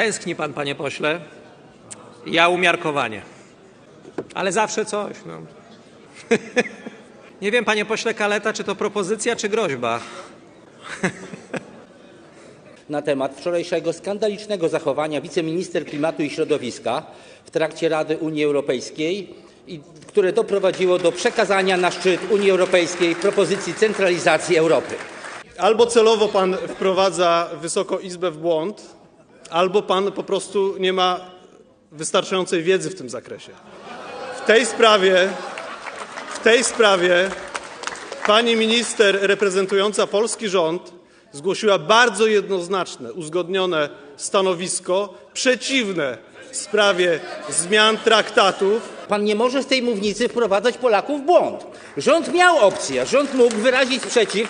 Tęskni pan, panie pośle. Ja umiarkowanie. Ale zawsze coś. No. Nie wiem, panie pośle Kaleta, czy to propozycja, czy groźba. na temat wczorajszego skandalicznego zachowania wiceminister klimatu i środowiska w trakcie Rady Unii Europejskiej, i, które doprowadziło do przekazania na szczyt Unii Europejskiej propozycji centralizacji Europy. Albo celowo pan wprowadza Wysoką Izbę w błąd, albo pan po prostu nie ma wystarczającej wiedzy w tym zakresie. W tej sprawie, w tej sprawie pani minister reprezentująca polski rząd zgłosiła bardzo jednoznaczne, uzgodnione stanowisko przeciwne w sprawie zmian traktatów Pan nie może z tej mównicy wprowadzać Polaków w błąd. Rząd miał opcję, rząd mógł wyrazić sprzeciw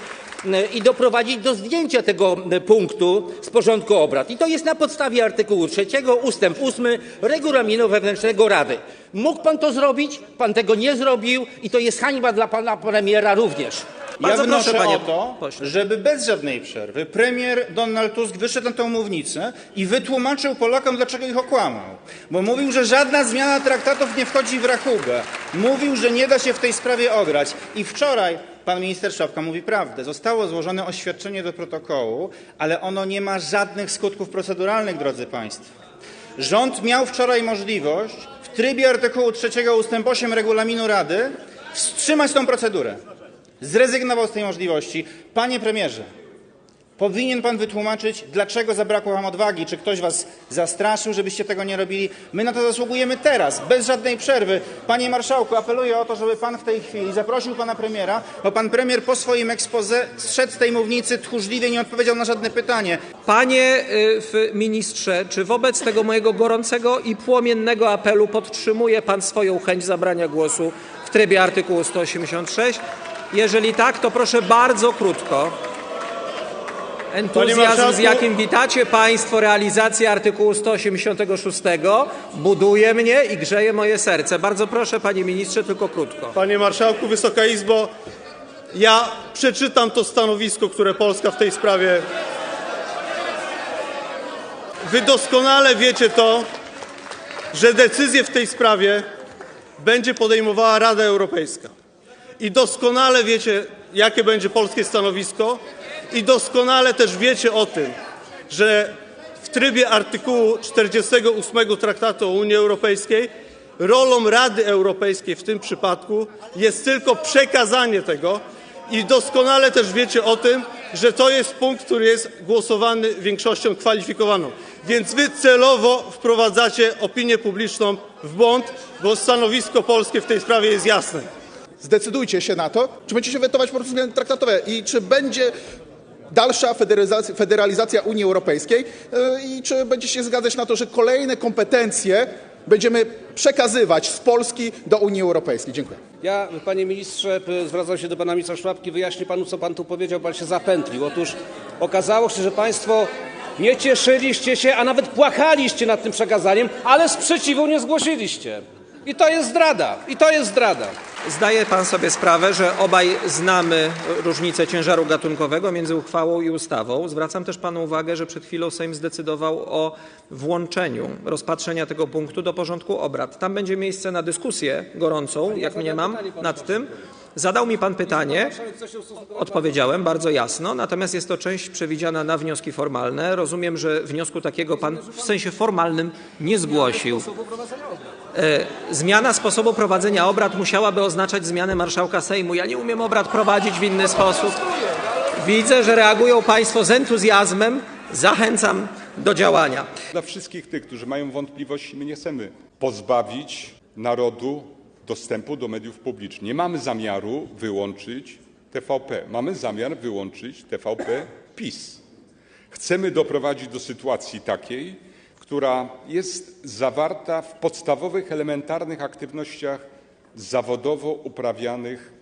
i doprowadzić do zdjęcia tego e, punktu z porządku obrad. I to jest na podstawie artykułu 3 ustęp 8 regulaminu wewnętrznego Rady. Mógł pan to zrobić, pan tego nie zrobił i to jest hańba dla pana premiera również. Bardzo ja wnoszę proszę, panie o to, pośle. żeby bez żadnej przerwy premier Donald Tusk wyszedł na tę mównicę i wytłumaczył Polakom, dlaczego ich okłamał. Bo mówił, że żadna zmiana traktatów nie wchodzi w rachubę. Mówił, że nie da się w tej sprawie ograć. I wczoraj pan minister Szopka mówi prawdę. Zostało złożone oświadczenie do protokołu, ale ono nie ma żadnych skutków proceduralnych, drodzy państwo. Rząd miał wczoraj możliwość w trybie artykułu 3 ust. 8 regulaminu Rady wstrzymać tą procedurę. Zrezygnował z tej możliwości. Panie premierze, powinien pan wytłumaczyć, dlaczego zabrakło wam odwagi. Czy ktoś was zastraszył, żebyście tego nie robili? My na to zasługujemy teraz, bez żadnej przerwy. Panie marszałku, apeluję o to, żeby pan w tej chwili zaprosił pana premiera, bo pan premier po swoim expose zszedł z tej mównicy tchórzliwie, nie odpowiedział na żadne pytanie. Panie y, ministrze, czy wobec tego mojego gorącego i płomiennego apelu podtrzymuje pan swoją chęć zabrania głosu w trybie artykułu 186? Jeżeli tak, to proszę bardzo krótko. Entuzjazm, z jakim witacie Państwo realizację artykułu 186, buduje mnie i grzeje moje serce. Bardzo proszę, panie ministrze, tylko krótko. Panie Marszałku, Wysoka Izbo, ja przeczytam to stanowisko, które Polska w tej sprawie. Wy doskonale wiecie to, że decyzję w tej sprawie będzie podejmowała Rada Europejska. I doskonale wiecie, jakie będzie polskie stanowisko, i doskonale też wiecie o tym, że w trybie artykułu 48 Traktatu o Unii Europejskiej rolą Rady Europejskiej w tym przypadku jest tylko przekazanie tego i doskonale też wiecie o tym, że to jest punkt, który jest głosowany większością kwalifikowaną. Więc wy celowo wprowadzacie opinię publiczną w błąd, bo stanowisko polskie w tej sprawie jest jasne. Zdecydujcie się na to, czy będziecie wetować po prostu zmiany traktatowe i czy będzie dalsza federalizacja, Unii Europejskiej yy, i czy będziecie się zgadzać na to, że kolejne kompetencje będziemy przekazywać z Polski do Unii Europejskiej. Dziękuję. Ja, panie ministrze, zwracam się do pana ministra Szłapki, wyjaśnię panu, co pan tu powiedział, pan się zapętlił. Otóż okazało się, że państwo nie cieszyliście się, a nawet płakaliście nad tym przekazaniem, ale sprzeciwu nie zgłosiliście. I to jest zdrada, i to jest zdrada. Zdaje pan sobie sprawę, że obaj znamy różnicę ciężaru gatunkowego między uchwałą i ustawą. Zwracam też panu uwagę, że przed chwilą Sejm zdecydował o włączeniu rozpatrzenia tego punktu do porządku obrad. Tam będzie miejsce na dyskusję gorącą, jak mniemam, nad tym. Zadał mi pan pytanie, odpowiedziałem bardzo jasno, natomiast jest to część przewidziana na wnioski formalne. Rozumiem, że wniosku takiego pan w sensie formalnym nie zgłosił. E, Zmiana sposobu prowadzenia obrad musiałaby oznaczać zmianę marszałka Sejmu. Ja nie umiem obrad prowadzić w inny sposób. Widzę, że reagują Państwo z entuzjazmem. Zachęcam do działania. Dla wszystkich tych, którzy mają wątpliwości, my nie chcemy pozbawić narodu dostępu do mediów publicznych. Nie mamy zamiaru wyłączyć TVP. Mamy zamiar wyłączyć TVP PiS. Chcemy doprowadzić do sytuacji takiej, która jest zawarta w podstawowych, elementarnych aktywnościach zawodowo uprawianych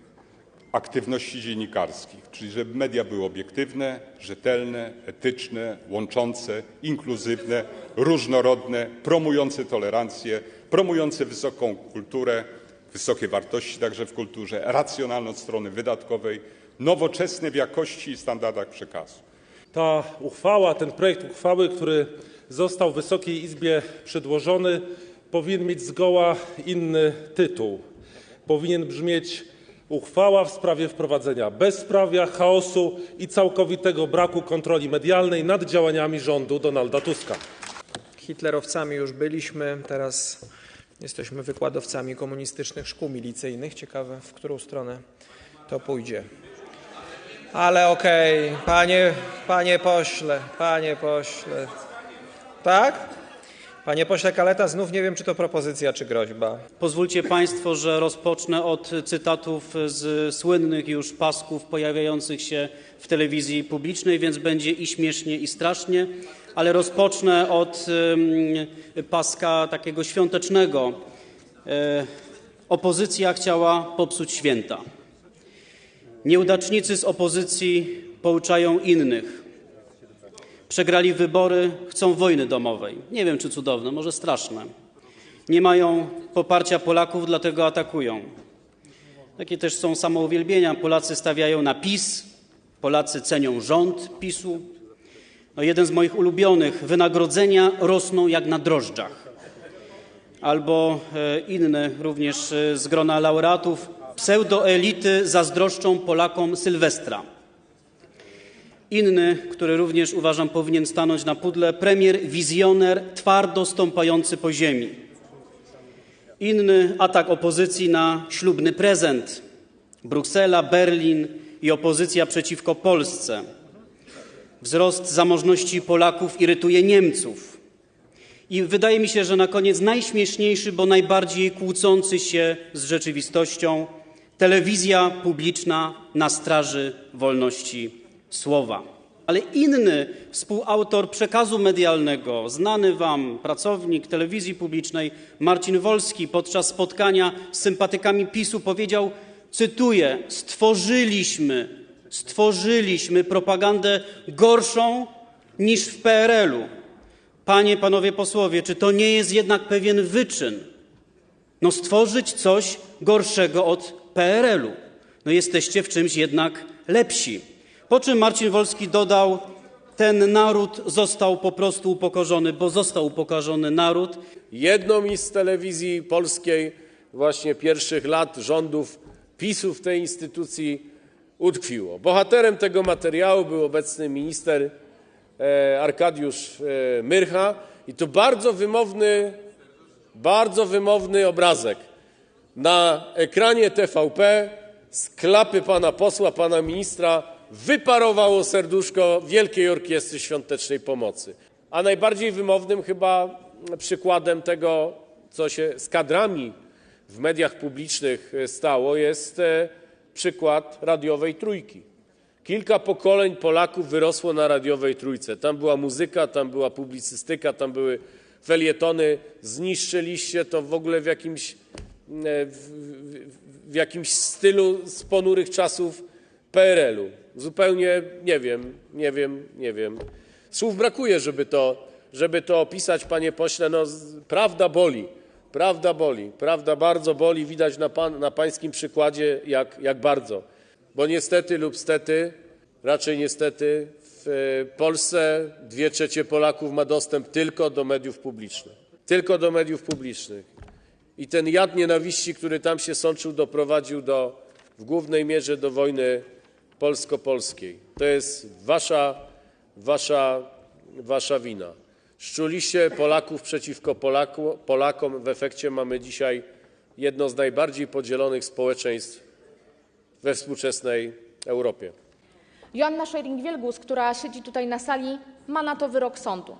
aktywności dziennikarskich, czyli żeby media były obiektywne, rzetelne, etyczne, łączące, inkluzywne, różnorodne, promujące tolerancję, promujące wysoką kulturę, wysokie wartości także w kulturze, racjonalne od strony wydatkowej, nowoczesne w jakości i standardach przekazu. ta uchwała, ten projekt uchwały, który został Wysokiej Izbie przedłożony, powinien mieć zgoła inny tytuł. Powinien brzmieć uchwała w sprawie wprowadzenia bezprawia, chaosu i całkowitego braku kontroli medialnej nad działaniami rządu Donalda Tuska. Hitlerowcami już byliśmy, teraz jesteśmy wykładowcami komunistycznych szkół milicyjnych. Ciekawe, w którą stronę to pójdzie. Ale okej, panie, panie pośle, panie pośle. Tak? Panie pośle Kaleta, znów nie wiem, czy to propozycja, czy groźba. Pozwólcie Państwo, że rozpocznę od cytatów z słynnych już pasków pojawiających się w telewizji publicznej, więc będzie i śmiesznie, i strasznie, ale rozpocznę od paska takiego świątecznego. E, opozycja chciała popsuć święta. Nieudacznicy z opozycji pouczają innych. Przegrali wybory, chcą wojny domowej. Nie wiem, czy cudowne, może straszne. Nie mają poparcia Polaków, dlatego atakują. Takie też są samouwielbienia. Polacy stawiają na PiS, Polacy cenią rząd PiSu. No jeden z moich ulubionych, wynagrodzenia rosną jak na drożdżach. Albo e, inny również e, z grona laureatów, pseudoelity zazdroszczą Polakom Sylwestra. Inny, który również uważam powinien stanąć na pudle, premier wizjoner twardo stąpający po ziemi. Inny atak opozycji na ślubny prezent. Bruksela, Berlin i opozycja przeciwko Polsce. Wzrost zamożności Polaków irytuje Niemców. I wydaje mi się, że na koniec najśmieszniejszy, bo najbardziej kłócący się z rzeczywistością telewizja publiczna na straży wolności słowa. Ale inny współautor przekazu medialnego, znany wam pracownik telewizji publicznej Marcin Wolski podczas spotkania z sympatykami PiSu powiedział, cytuję: Stworzyliśmy, stworzyliśmy propagandę gorszą niż w PRL-u. Panie, panowie posłowie, czy to nie jest jednak pewien wyczyn? No stworzyć coś gorszego od PRL-u. No jesteście w czymś jednak lepsi. Po czym Marcin Wolski dodał, ten naród został po prostu upokorzony, bo został upokorzony naród. Jedną z telewizji polskiej właśnie pierwszych lat rządów PiSu w tej instytucji utkwiło. Bohaterem tego materiału był obecny minister e, Arkadiusz e, Myrcha i to bardzo wymowny, bardzo wymowny obrazek. Na ekranie TVP z klapy pana posła, pana ministra wyparowało serduszko Wielkiej Orkiestry Świątecznej Pomocy. A najbardziej wymownym chyba przykładem tego, co się z kadrami w mediach publicznych stało, jest e, przykład radiowej trójki. Kilka pokoleń Polaków wyrosło na radiowej trójce. Tam była muzyka, tam była publicystyka, tam były felietony. Zniszczyliście to w ogóle w jakimś, e, stylu z ponurych czasów PRL-u. Zupełnie nie wiem, nie wiem, nie wiem. Słów brakuje, żeby to, opisać, panie pośle. No, prawda boli. Prawda boli. Prawda bardzo boli. Widać na, pańskim przykładzie, jak, bardzo. Bo niestety lub stety, raczej niestety, w e, Polsce dwie trzecie Polaków ma dostęp tylko do mediów publicznych. Tylko do mediów publicznych. I ten jad nienawiści, który tam się sączył, doprowadził do, w głównej mierze do wojny polsko-polskiej. To jest wasza wina. Szczuliście Polaków przeciwko Polakom. W efekcie mamy dzisiaj jedno z najbardziej podzielonych społeczeństw we współczesnej Europie. Joanna Scheuring-Wielgus, która siedzi tutaj na sali, ma na to wyrok sądu.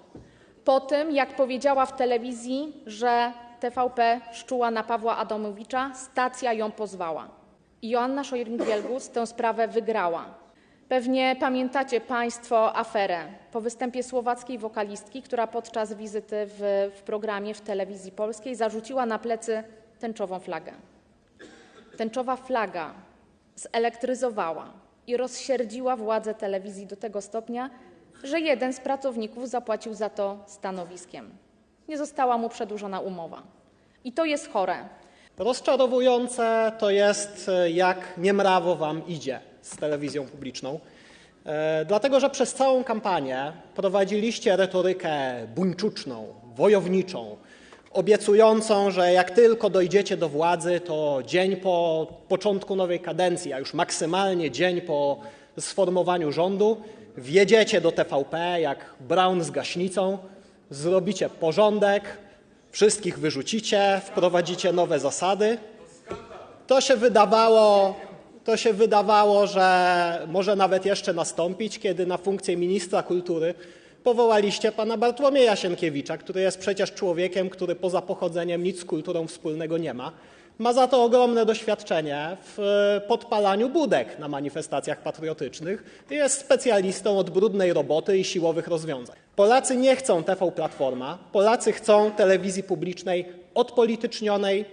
Po tym, jak powiedziała w telewizji, że TVP szczuła na Pawła Adamowicza, stacja ją pozwała. I Joanna Scheuring-Wielgus tę sprawę wygrała. Pewnie pamiętacie Państwo aferę po występie słowackiej wokalistki, która podczas wizyty w, programie w telewizji polskiej zarzuciła na plecy tęczową flagę. Tęczowa flaga zelektryzowała i rozsierdziła władze telewizji do tego stopnia, że jeden z pracowników zapłacił za to stanowiskiem. Nie została mu przedłużona umowa. I to jest chore. Rozczarowujące to jest, jak niemrawo wam idzie z telewizją publiczną. E, Dlatego, że przez całą kampanię prowadziliście retorykę buńczuczną, wojowniczą, obiecującą, że jak tylko dojdziecie do władzy, to dzień po początku nowej kadencji, a już maksymalnie dzień po sformowaniu rządu, wjedziecie do TVP jak Brown z gaśnicą, zrobicie porządek, wszystkich wyrzucicie, wprowadzicie nowe zasady. To się wydawało, to się wydawało, że może nawet jeszcze nastąpić, kiedy na funkcję ministra kultury powołaliście pana Bartłomieja Sienkiewicza, który jest przecież człowiekiem, który poza pochodzeniem nic z kulturą wspólnego nie ma. Ma za to ogromne doświadczenie w e, podpalaniu budek na manifestacjach patriotycznych. Jest specjalistą od brudnej roboty i siłowych rozwiązań. Polacy nie chcą TV Platforma. Polacy chcą telewizji publicznej odpolitycznionej,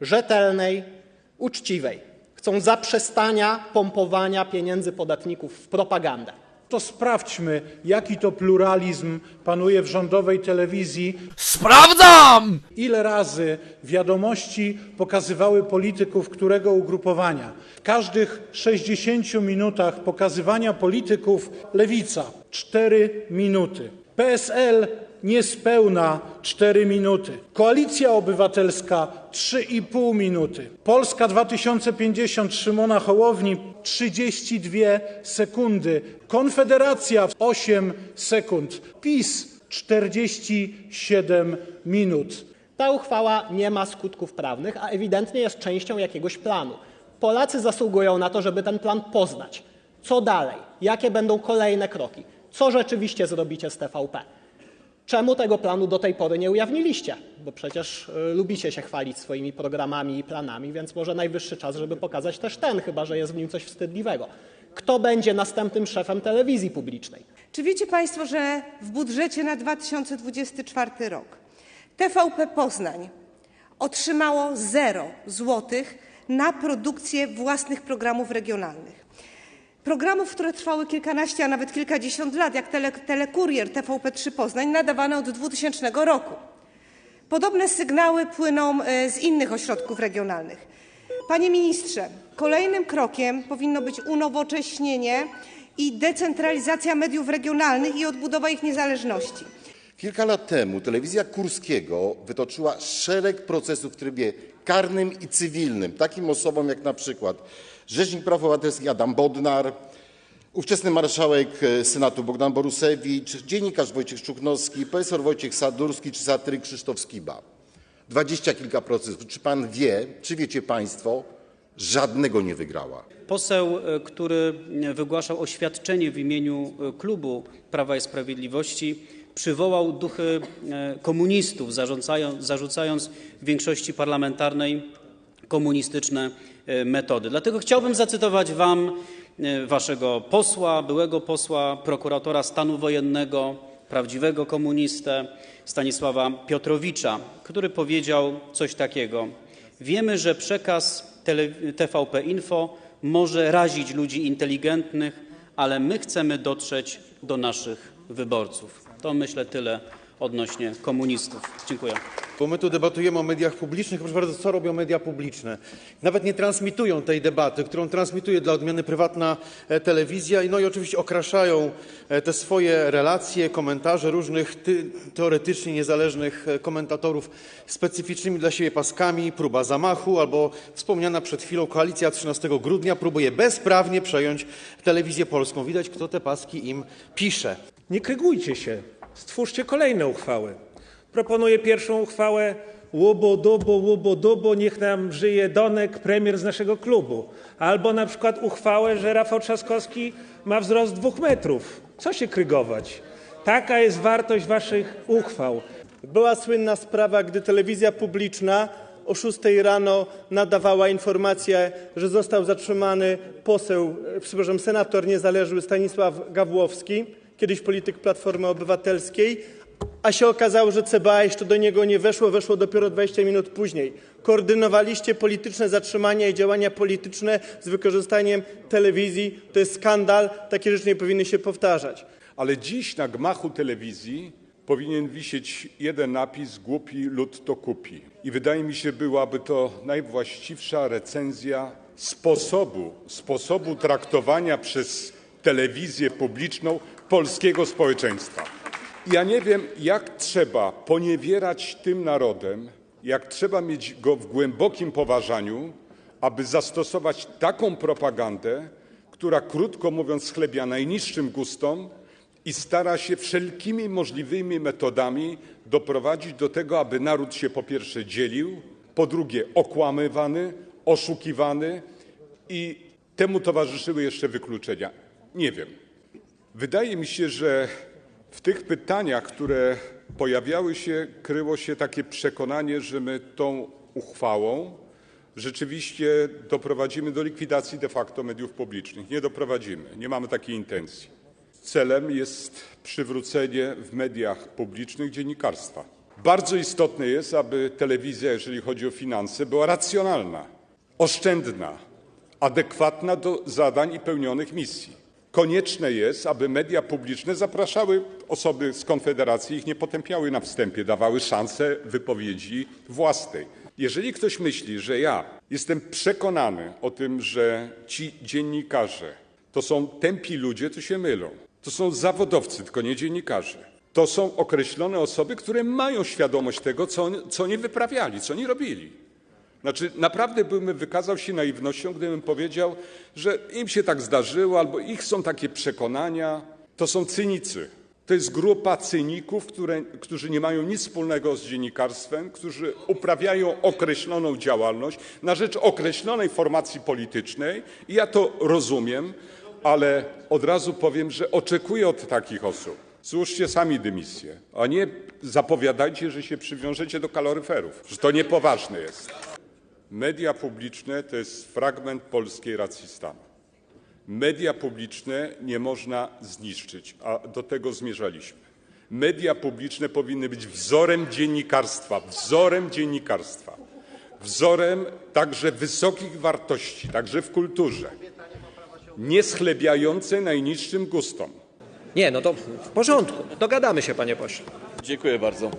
rzetelnej, uczciwej. Chcą zaprzestania pompowania pieniędzy podatników w propagandę. To sprawdźmy, jaki to pluralizm panuje w rządowej telewizji. Sprawdzam! Ile razy wiadomości pokazywały polityków którego ugrupowania? W każdych 60 minutach pokazywania polityków lewica 4 minuty. PSL niespełna 4 minuty. Koalicja Obywatelska 3,5 minuty. Polska 2050 Szymona Hołowni 32 sekundy. Konfederacja 8 sekund. PiS 47 minut. Ta uchwała nie ma skutków prawnych, a ewidentnie jest częścią jakiegoś planu. Polacy zasługują na to, żeby ten plan poznać. Co dalej? Jakie będą kolejne kroki? Co rzeczywiście zrobicie z TVP? Czemu tego planu do tej pory nie ujawniliście? Bo przecież y, lubicie się chwalić swoimi programami i planami, więc może najwyższy czas, żeby pokazać też ten, chyba że jest w nim coś wstydliwego. Kto będzie następnym szefem telewizji publicznej? Czy wiecie Państwo, że w budżecie na 2024 rok TVP Poznań otrzymało 0 złotych na produkcję własnych programów regionalnych? Programów, które trwały kilkanaście, a nawet kilkadziesiąt lat, jak tele, Telekurier TVP3 Poznań, nadawane od 2000 roku. Podobne sygnały płyną e, z innych ośrodków regionalnych. Panie ministrze, kolejnym krokiem powinno być unowocześnienie i decentralizacja mediów regionalnych i odbudowa ich niezależności. Kilka lat temu telewizja Kurskiego wytoczyła szereg procesów w trybie karnym i cywilnym takim osobom jak na przykład Rzecznik Praw Obywatelskich Adam Bodnar, ówczesny marszałek e, Senatu Bogdan Borusewicz, dziennikarz Wojciech Szczuknowski, profesor Wojciech Sadurski czy satyryk Krzysztof Skiba. Dwadzieścia kilka procesów. Czy pan wie, czy wiecie państwo, żadnego nie wygrała. Poseł, e, który wygłaszał oświadczenie w imieniu e, klubu Prawa i Sprawiedliwości, przywołał duchy e, komunistów, zarzucając, większości parlamentarnej komunistyczne e, metody. Dlatego chciałbym zacytować Wam e, Waszego posła, byłego posła, prokuratora stanu wojennego, prawdziwego komunistę Stanisława Piotrowicza, który powiedział coś takiego: Wiemy, że przekaz TVP Info może razić ludzi inteligentnych, ale my chcemy dotrzeć do naszych wyborców. To myślę tyle odnośnie komunistów. Dziękuję. Bo my tu debatujemy o mediach publicznych, proszę bardzo, co robią media publiczne? Nawet nie transmitują tej debaty, którą transmituje dla odmiany prywatna e, telewizja, no i oczywiście okraszają e, te swoje relacje, komentarze różnych ty, teoretycznie niezależnych e, komentatorów specyficznymi dla siebie paskami, próba zamachu albo wspomniana przed chwilą koalicja 13 grudnia próbuje bezprawnie przejąć telewizję polską. Widać, kto te paski im pisze. Nie krygujcie się, stwórzcie kolejne uchwały. Proponuję pierwszą uchwałę łobo-dobo, łobo-dobo, niech nam żyje Donek, premier z naszego klubu. Albo na przykład uchwałę, że Rafał Trzaskowski ma wzrost dwóch metrów. Co się krygować? Taka jest wartość waszych uchwał. Była słynna sprawa, gdy telewizja publiczna o 6 rano nadawała informację, że został zatrzymany poseł, e, przepraszam, senator niezależny Stanisław Gawłowski, kiedyś polityk Platformy Obywatelskiej, a się okazało, że CBA jeszcze do niego nie weszło, weszło dopiero 20 minut później. Koordynowaliście polityczne zatrzymania i działania polityczne z wykorzystaniem telewizji. To jest skandal, takie rzeczy nie powinny się powtarzać. Ale dziś na gmachu telewizji powinien wisieć jeden napis: Głupi lud to kupi. I wydaje mi się, byłaby to najwłaściwsza recenzja sposobu, sposobu traktowania przez telewizję publiczną polskiego społeczeństwa. Ja nie wiem, jak trzeba poniewierać tym narodem, jak trzeba mieć go w głębokim poważaniu, aby zastosować taką propagandę, która krótko mówiąc chlebia najniższym gustom i stara się wszelkimi możliwymi metodami doprowadzić do tego, aby naród się po pierwsze dzielił, po drugie okłamywany, oszukiwany i temu towarzyszyły jeszcze wykluczenia. Nie wiem. Wydaje mi się, że w tych pytaniach, które pojawiały się, kryło się takie przekonanie, że my tą uchwałą rzeczywiście doprowadzimy do likwidacji de facto mediów publicznych. Nie doprowadzimy, nie mamy takiej intencji. Celem jest przywrócenie w mediach publicznych dziennikarstwa. Bardzo istotne jest, aby telewizja, jeżeli chodzi o finanse, była racjonalna, oszczędna, adekwatna do zadań i pełnionych misji. Konieczne jest, aby media publiczne zapraszały osoby z Konfederacji, ich nie potępiały na wstępie, dawały szansę wypowiedzi własnej. Jeżeli ktoś myśli, że ja jestem przekonany o tym, że ci dziennikarze to są tępi ludzie, to się mylą. To są zawodowcy, tylko nie dziennikarze. To są określone osoby, które mają świadomość tego, co oni, co oni wyprawiali, co oni robili. Znaczy, naprawdę bym wykazał się naiwnością, gdybym powiedział, że im się tak zdarzyło, albo ich są takie przekonania. To są cynicy. To jest grupa cyników, którzy nie mają nic wspólnego z dziennikarstwem, którzy uprawiają określoną działalność na rzecz określonej formacji politycznej. I ja to rozumiem, ale od razu powiem, że oczekuję od takich osób. Złóżcie sami dymisję, a nie zapowiadajcie, że się przywiążecie do kaloryferów, że to niepoważne jest. Media publiczne to jest fragment polskiej racji stanu. Media publiczne nie można zniszczyć, a do tego zmierzaliśmy. Media publiczne powinny być wzorem dziennikarstwa, wzorem dziennikarstwa, wzorem także wysokich wartości, także w kulturze, nie schlebiające najniższym gustom. Nie, no to w porządku. Dogadamy się, panie pośle. Dziękuję bardzo.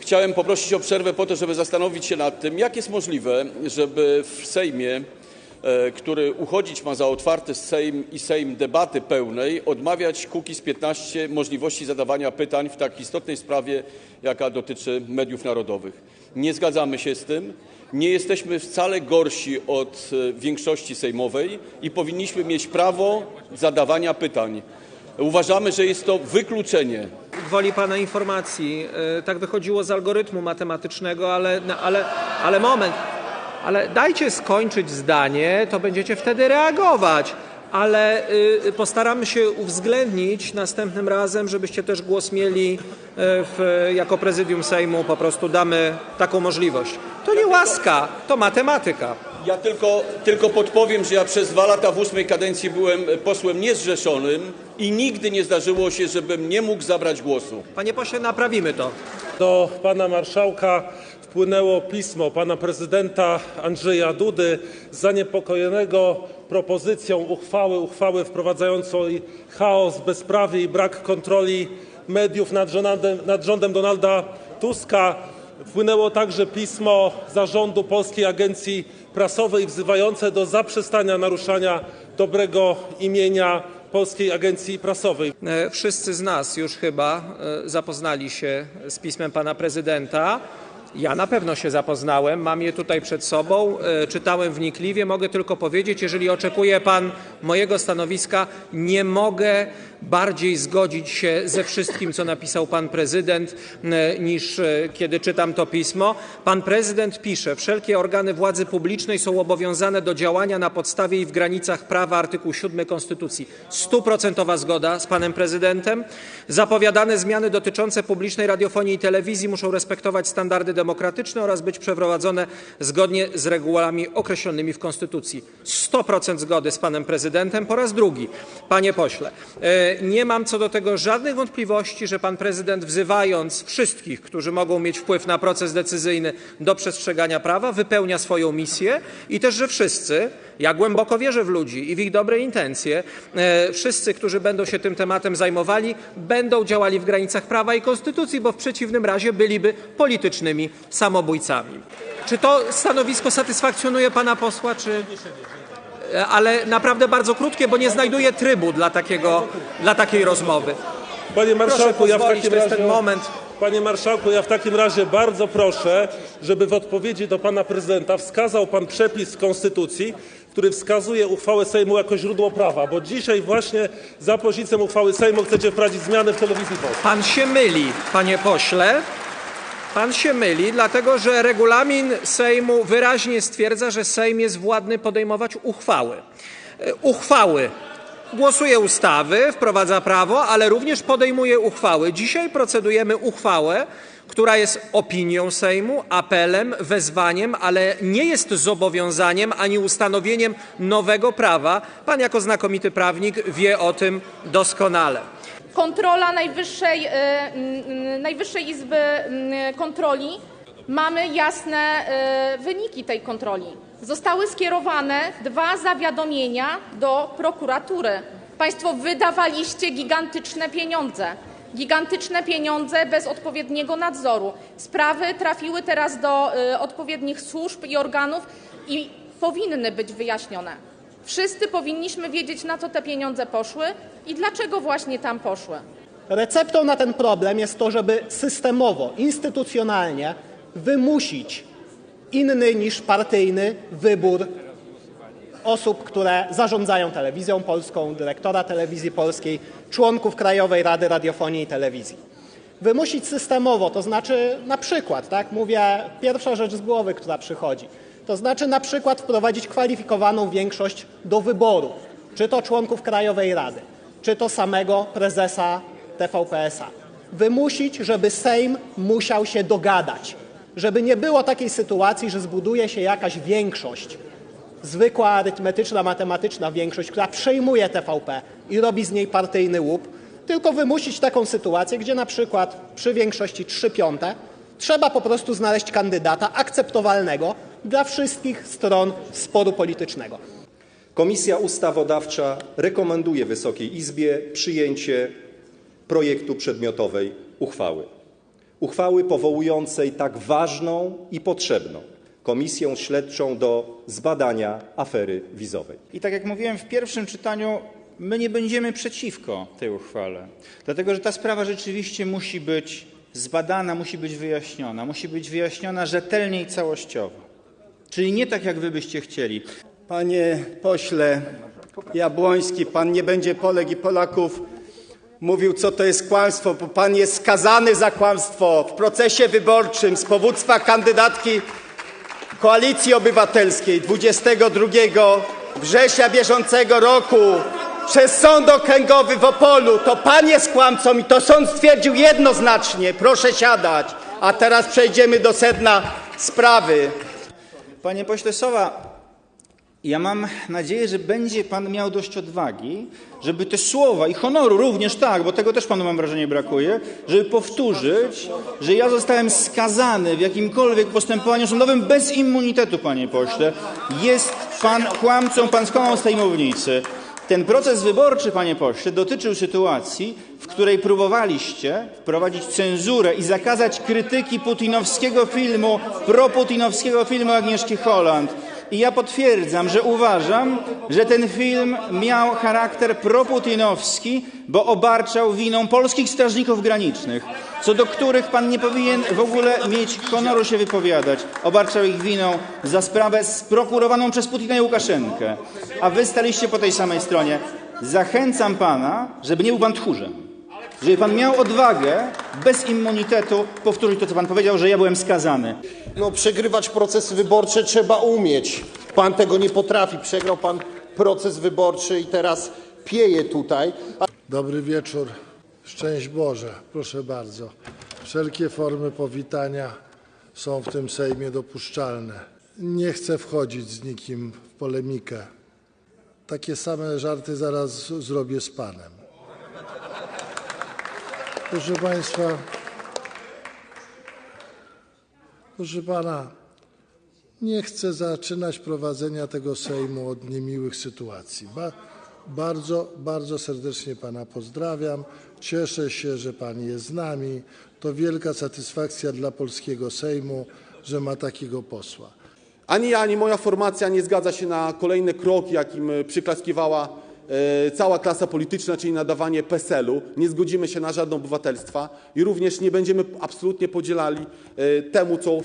Chciałem poprosić o przerwę po to, żeby zastanowić się nad tym, jak jest możliwe, żeby w Sejmie, e, który uchodzić ma za otwarty Sejm i Sejm debaty pełnej, odmawiać Kukiz 15 możliwości zadawania pytań w tak istotnej sprawie, jaka dotyczy mediów narodowych. Nie zgadzamy się z tym. Nie jesteśmy wcale gorsi od e, większości sejmowej i powinniśmy mieć prawo zadawania pytań. Uważamy, że jest to wykluczenie Gwoli pana informacji, y, tak wychodziło z algorytmu matematycznego, ale, no, ale, ale moment. Ale dajcie skończyć zdanie, to będziecie wtedy reagować. Ale y, postaramy się uwzględnić następnym razem, żebyście też głos mieli y, w, jako prezydium Sejmu. Po prostu damy taką możliwość. To nie łaska, to matematyka. Ja tylko, tylko podpowiem, że ja przez dwa lata w ósmej kadencji byłem posłem niezrzeszonym i nigdy nie zdarzyło się, żebym nie mógł zabrać głosu. Panie pośle, naprawimy to. Do pana marszałka wpłynęło pismo pana prezydenta Andrzeja Dudy zaniepokojonego propozycją uchwały, uchwały wprowadzającej chaos, bezprawie i brak kontroli mediów nad rządem, nad rządem Donalda Tuska. Wpłynęło także pismo zarządu Polskiej Agencji Prasowej wzywające do zaprzestania naruszania dobrego imienia Polskiej Agencji Prasowej. E, Wszyscy z nas już chyba e, zapoznali się z pismem pana prezydenta. Ja na pewno się zapoznałem, mam je tutaj przed sobą, e, czytałem wnikliwie. Mogę tylko powiedzieć, jeżeli oczekuje pan mojego stanowiska, nie mogę bardziej zgodzić się ze wszystkim, co napisał pan prezydent, e, niż e, kiedy czytam to pismo. Pan prezydent pisze: Wszelkie organy władzy publicznej są obowiązane do działania na podstawie i w granicach prawa artykuł 7 Konstytucji. Stuprocentowa zgoda z panem prezydentem. Zapowiadane zmiany dotyczące publicznej radiofonii i telewizji muszą respektować standardy demokratyczne oraz być przeprowadzone zgodnie z regułami określonymi w Konstytucji. 100% zgody z panem prezydentem po raz drugi. Panie pośle, e, nie mam co do tego żadnych wątpliwości, że pan prezydent wzywając wszystkich, którzy mogą mieć wpływ na proces decyzyjny do przestrzegania prawa, wypełnia swoją misję i też, że wszyscy, ja głęboko wierzę w ludzi i w ich dobre intencje, e, wszyscy, którzy będą się tym tematem zajmowali, będą działali w granicach prawa i konstytucji, bo w przeciwnym razie byliby politycznymi samobójcami. Czy to stanowisko satysfakcjonuje pana posła, czy... e, ale naprawdę bardzo krótkie, bo nie znajduję trybu dla, takiego, dla takiej rozmowy. Panie marszałku, ja w takim razie, ten moment. Panie marszałku, ja w takim razie bardzo proszę, żeby w odpowiedzi do pana prezydenta wskazał pan przepis konstytucji, który wskazuje uchwałę Sejmu jako źródło prawa, bo dzisiaj właśnie za pośrednictwem uchwały Sejmu chcecie wprowadzić zmiany w telewizji polskiej. Pan się myli, panie pośle. Pan się myli, dlatego że regulamin Sejmu wyraźnie stwierdza, że Sejm jest władny podejmować uchwały. E, Uchwały. Głosuje ustawy, wprowadza prawo, ale również podejmuje uchwały. Dzisiaj procedujemy uchwałę, która jest opinią Sejmu, apelem, wezwaniem, ale nie jest zobowiązaniem ani ustanowieniem nowego prawa. Pan jako znakomity prawnik wie o tym doskonale. Kontrola Najwyższej, Najwyższej Izby Kontroli. Mamy jasne y, wyniki tej kontroli. Zostały skierowane dwa zawiadomienia do prokuratury. Państwo wydawaliście gigantyczne pieniądze. Gigantyczne pieniądze bez odpowiedniego nadzoru. Sprawy trafiły teraz do y, odpowiednich służb i organów i powinny być wyjaśnione. Wszyscy powinniśmy wiedzieć, na co te pieniądze poszły i dlaczego właśnie tam poszły. Receptą na ten problem jest to, żeby systemowo, instytucjonalnie wymusić inny niż partyjny wybór osób, które zarządzają telewizją polską, dyrektora telewizji polskiej, członków Krajowej Rady Radiofonii i Telewizji. Wymusić systemowo, to znaczy na przykład, tak, mówię, pierwsza rzecz z głowy, która przychodzi, to znaczy na przykład wprowadzić kwalifikowaną większość do wyboru, czy to członków Krajowej Rady, czy to samego prezesa TVP-SA. Wymusić, żeby Sejm musiał się dogadać, żeby nie było takiej sytuacji, że zbuduje się jakaś większość, zwykła arytmetyczna, matematyczna większość, która przejmuje TVP i robi z niej partyjny łup, tylko wymusić taką sytuację, gdzie na przykład przy większości 3 piąte trzeba po prostu znaleźć kandydata akceptowalnego dla wszystkich stron sporu politycznego. Komisja Ustawodawcza rekomenduje Wysokiej Izbie przyjęcie projektu przedmiotowej uchwały. Uchwały powołującej tak ważną i potrzebną Komisję Śledczą do zbadania afery wizowej. I tak jak mówiłem w pierwszym czytaniu, my nie będziemy przeciwko tej uchwale, dlatego że ta sprawa rzeczywiście musi być zbadana, musi być wyjaśniona, musi być wyjaśniona rzetelnie i całościowo. Czyli nie tak, jak wy byście chcieli. Panie pośle Jabłoński, pan nie będzie Polek i Polaków mówił, co to jest kłamstwo, bo pan jest skazany za kłamstwo w procesie wyborczym z powództwa kandydatki Koalicji Obywatelskiej 22 września bieżącego roku przez Sąd Okręgowy w Opolu. To pan jest kłamcą i to sąd stwierdził jednoznacznie. Proszę siadać. A teraz przejdziemy do sedna sprawy. Panie pośle Sowa, ja mam nadzieję, że będzie pan miał dość odwagi, żeby te słowa i honoru również tak, bo tego też panu mam wrażenie brakuje, żeby powtórzyć, że ja zostałem skazany w jakimkolwiek postępowaniu sądowym bez immunitetu, panie pośle. Jest pan kłamcą, pan skłamał z tej mównicy. Ten proces wyborczy, panie pośle, dotyczył sytuacji, w której próbowaliście wprowadzić cenzurę i zakazać krytyki putinowskiego filmu, proputinowskiego filmu Agnieszki Holland. I ja potwierdzam, że uważam, że ten film miał charakter proputinowski, bo obarczał winą polskich strażników granicznych, co do których pan nie powinien w ogóle mieć honoru się wypowiadać. Obarczał ich winą za sprawę sprokurowaną przez Putina i Łukaszenkę. A wy staliście po tej samej stronie. Zachęcam pana, żeby nie był pan tchórzem. Żeby pan miał odwagę bez immunitetu powtórzyć to, co pan powiedział, że ja byłem skazany. No, przegrywać procesy wyborcze trzeba umieć. Pan tego nie potrafi. Przegrał pan proces wyborczy i teraz pieje tutaj. Dobry wieczór. Szczęść Boże. Proszę bardzo. Wszelkie formy powitania są w tym Sejmie dopuszczalne. Nie chcę wchodzić z nikim w polemikę. Takie same żarty zaraz zrobię z panem. Proszę państwa, proszę pana, nie chcę zaczynać prowadzenia tego Sejmu od niemiłych sytuacji. Ba bardzo, bardzo serdecznie pana pozdrawiam. Cieszę się, że pan jest z nami. To wielka satysfakcja dla polskiego Sejmu, że ma takiego posła. Ani ja, ani moja formacja nie zgadza się na kolejny krok, jakim przyklaskiwała cała klasa polityczna, czyli nadawanie PESEL-u. Nie zgodzimy się na żadne obywatelstwa i również nie będziemy absolutnie podzielali e, temu, co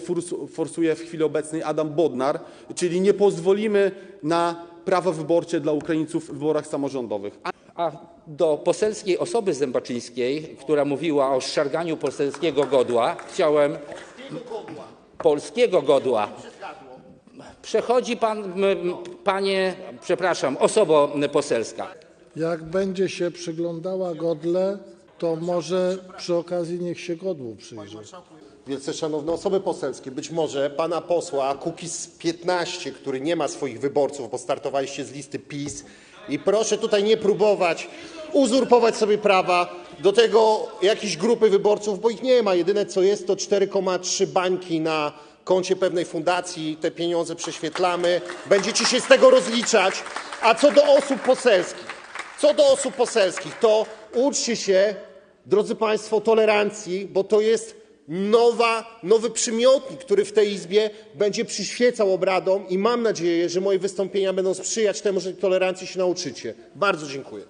forsuje w chwili obecnej Adam Bodnar, czyli nie pozwolimy na prawa wyborcze dla Ukraińców w wyborach samorządowych. A do poselskiej osoby Zębaczyńskiej, która mówiła o szarganiu poselskiego godła, chciałem polskiego godła. Przechodzi pan, panie, przepraszam, osobo poselska. Jak będzie się przyglądała godle, to może przy okazji niech się godłu przyjrzy. Wielce szanowne osoby poselskie, być może pana posła Kukiz 15, który nie ma swoich wyborców, bo startowaliście z listy PiS i proszę tutaj nie próbować uzurpować sobie prawa do tego jakiejś grupy wyborców, bo ich nie ma. Jedyne co jest to 4,3 bańki na koncie pewnej fundacji. Te pieniądze prześwietlamy. Będziecie się z tego rozliczać. A co do osób poselskich, to uczcie się, drodzy Państwo, tolerancji, bo to jest nowy przymiotnik, który w tej Izbie będzie przyświecał obradom i mam nadzieję, że moje wystąpienia będą sprzyjać temu, że tolerancji się nauczycie. Bardzo dziękuję.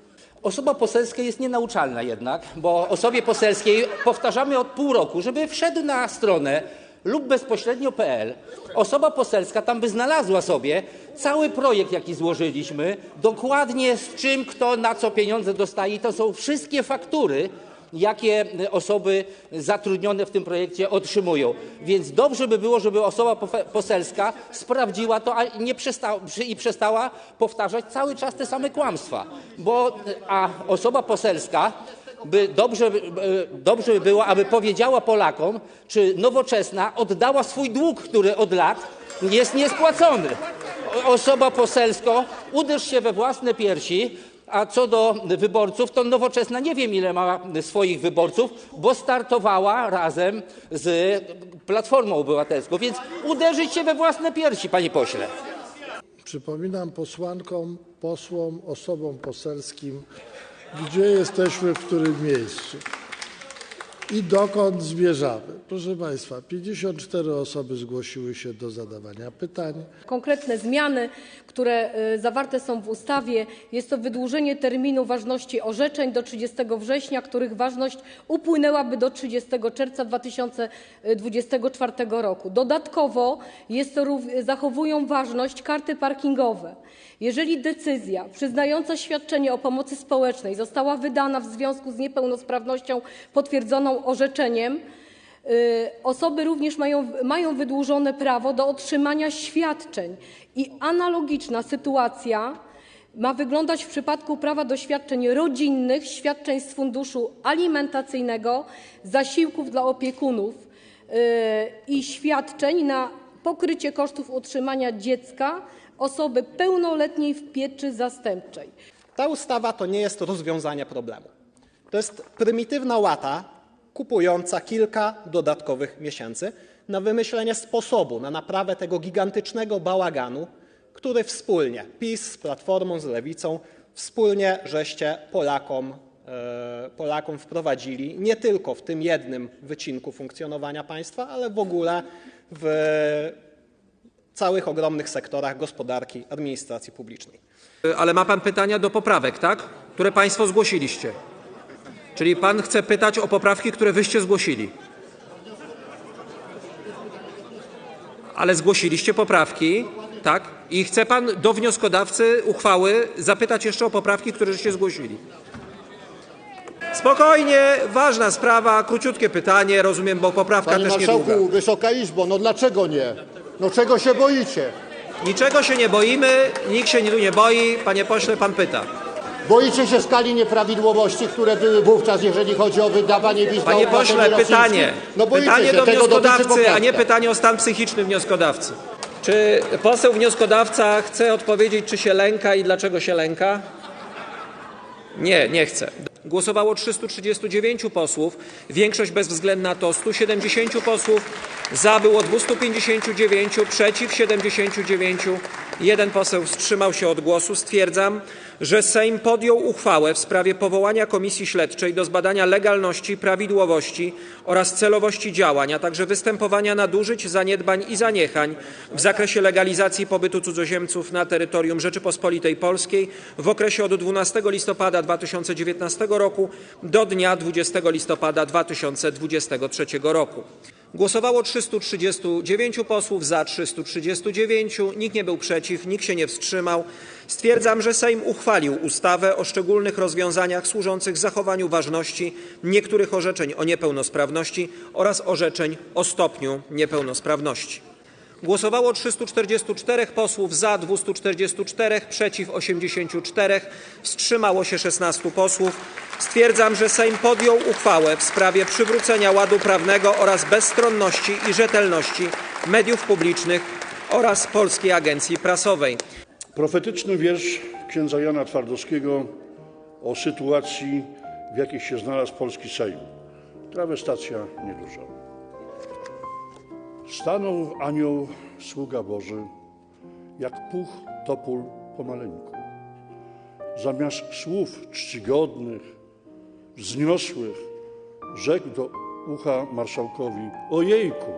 Osoba poselska jest nienauczalna jednak, bo osobie poselskiej powtarzamy od pół roku, żeby wszedł na stronę lub bezpośrednio.pl. Osoba poselska tam by znalazła sobie cały projekt, jaki złożyliśmy, dokładnie z czym, kto na co pieniądze dostaje. To są wszystkie faktury, jakie osoby zatrudnione w tym projekcie otrzymują. Więc dobrze by było, żeby osoba poselska sprawdziła to a nie przesta- i przestała powtarzać cały czas te same kłamstwa. Bo, a osoba poselska by- dobrze by było, aby powiedziała Polakom, czy nowoczesna oddała swój dług, który od lat jest niespłacony. Osoba poselsko, uderz się we własne piersi, a co do wyborców, to nowoczesna nie wiem, ile ma swoich wyborców, bo startowała razem z Platformą Obywatelską. Więc uderzyć się we własne piersi, panie pośle. Przypominam posłankom, posłom, osobom poselskim, gdzie jesteśmy, w którym miejscu i dokąd zmierzamy. Proszę Państwa, 54 osoby zgłosiły się do zadawania pytań. Konkretne zmiany, które y, zawarte są w ustawie, jest to wydłużenie terminu ważności orzeczeń do 30 września, których ważność upłynęłaby do 30 czerwca 2024 roku. Dodatkowo jest to, zachowują ważność karty parkingowe. Jeżeli decyzja przyznająca świadczenie o pomocy społecznej została wydana w związku z niepełnosprawnością potwierdzoną orzeczeniem, Y, Osoby również mają, wydłużone prawo do otrzymania świadczeń i analogiczna sytuacja ma wyglądać w przypadku prawa do świadczeń rodzinnych, świadczeń z funduszu alimentacyjnego, zasiłków dla opiekunów y, i świadczeń na pokrycie kosztów utrzymania dziecka osoby pełnoletniej w pieczy zastępczej. Ta ustawa to nie jest rozwiązanie problemu. To jest prymitywna łata kupująca kilka dodatkowych miesięcy na wymyślenie sposobu na naprawę tego gigantycznego bałaganu, który wspólnie, PiS z Platformą, z Lewicą, wspólnie żeście Polakom, e, Polakom wprowadzili nie tylko w tym jednym wycinku funkcjonowania państwa, ale w ogóle w całych ogromnych sektorach gospodarki, administracji publicznej. Ale ma pan pytania do poprawek, tak? Które państwo zgłosiliście. Czyli pan chce pytać o poprawki, które wyście zgłosili. Ale zgłosiliście poprawki, tak? I chce pan do wnioskodawcy uchwały zapytać jeszcze o poprawki, które żeście zgłosili. Spokojnie, ważna sprawa, króciutkie pytanie, rozumiem, bo poprawka Panie też niedługa. Marszałku, Wysoka Izbo, no dlaczego nie? No czego się boicie? Niczego się nie boimy, nikt się tu nie boi. Panie pośle, pan pyta. Boicie się skali nieprawidłowości, które były wówczas, jeżeli chodzi o wydawanie wiz Panie pośle, pytanie. No boicie pytanie się, do wnioskodawcy, a nie pytanie o stan psychiczny wnioskodawcy. Czy poseł wnioskodawca chce odpowiedzieć, czy się lęka i dlaczego się lęka? Nie, nie chce. Głosowało 339 posłów, większość bezwzględna to 170 posłów, za było 259, przeciw 79, Jeden poseł wstrzymał się od głosu. Stwierdzam, że Sejm podjął uchwałę w sprawie powołania Komisji Śledczej do zbadania legalności, prawidłowości oraz celowości działań, a także występowania nadużyć, zaniedbań i zaniechań w zakresie legalizacji pobytu cudzoziemców na terytorium Rzeczypospolitej Polskiej w okresie od 12 listopada 2019 roku do dnia 20 listopada 2023 roku. Głosowało 339 posłów, za 339, nikt nie był przeciw, nikt się nie wstrzymał. Stwierdzam, że Sejm uchwalił ustawę o szczególnych rozwiązaniach służących zachowaniu ważności niektórych orzeczeń o niepełnosprawności oraz orzeczeń o stopniu niepełnosprawności. Głosowało 344 posłów, za 244, przeciw 84, wstrzymało się 16 posłów. Stwierdzam, że Sejm podjął uchwałę w sprawie przywrócenia ładu prawnego oraz bezstronności i rzetelności mediów publicznych oraz Polskiej Agencji Prasowej. Profetyczny wiersz księdza Jana Twardowskiego o sytuacji, w jakiej się znalazł polski Sejm. Trawestacja nieduża. Stanął anioł, sługa Boży, jak puch topól pomaleńku. Zamiast słów czcigodnych, wzniosłych, rzekł do ucha marszałkowi: Ojejku,